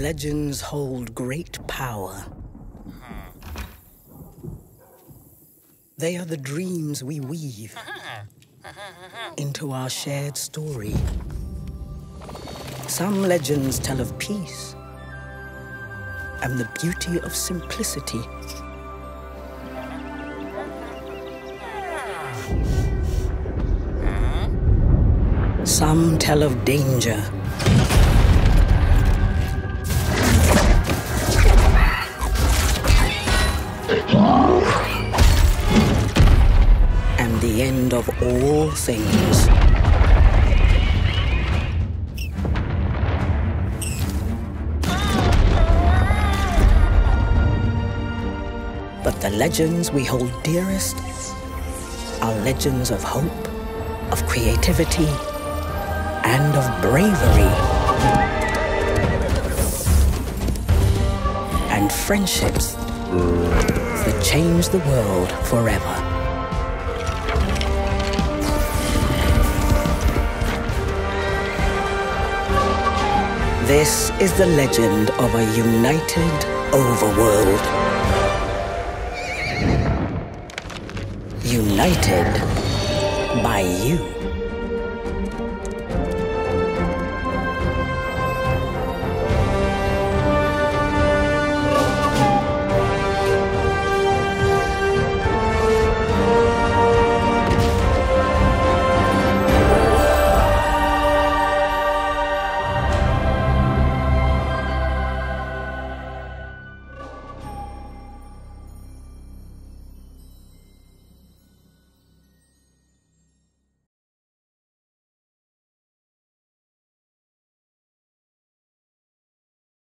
Legends hold great power. They are the dreams we weave into our shared story. Some legends tell of peace and the beauty of simplicity. Some tell of danger. The end of all things. But the legends we hold dearest are legends of hope, of creativity, and of bravery. And friendships that change the world forever. This is the legend of a united overworld. United by you.